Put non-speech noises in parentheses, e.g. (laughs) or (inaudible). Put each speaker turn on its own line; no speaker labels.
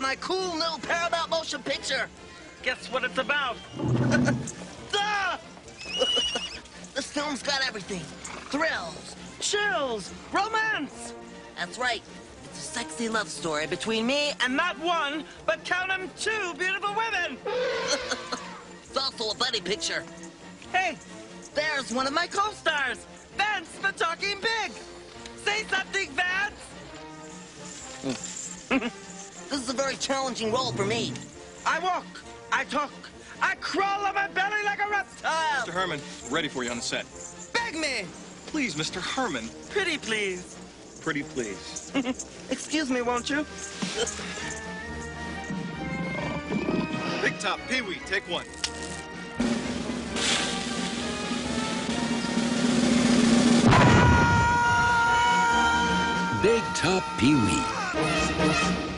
my cool new Paramount motion picture.
Guess what it's about? (laughs)
Ah! this (laughs) film's got everything. Thrills.
Chills, romance,
That's right. It's a sexy love story between me and
not one, but count 'em two beautiful women. (laughs)
it's also a buddy picture.
Hey,
There's one of my co
stars, Vance the Talking Pig. Say something, Vance.
This is a very challenging role for me.
I walk, I talk, I crawl on my belly like a reptile.
Mr. Herman, ready for you on the set.
Beg me,
Please, Mr. Herman.
pretty please.
Pretty please. (laughs)
Excuse me, won't you?
Big Top, Pee Wee, take one.
Big Top Pee Wee.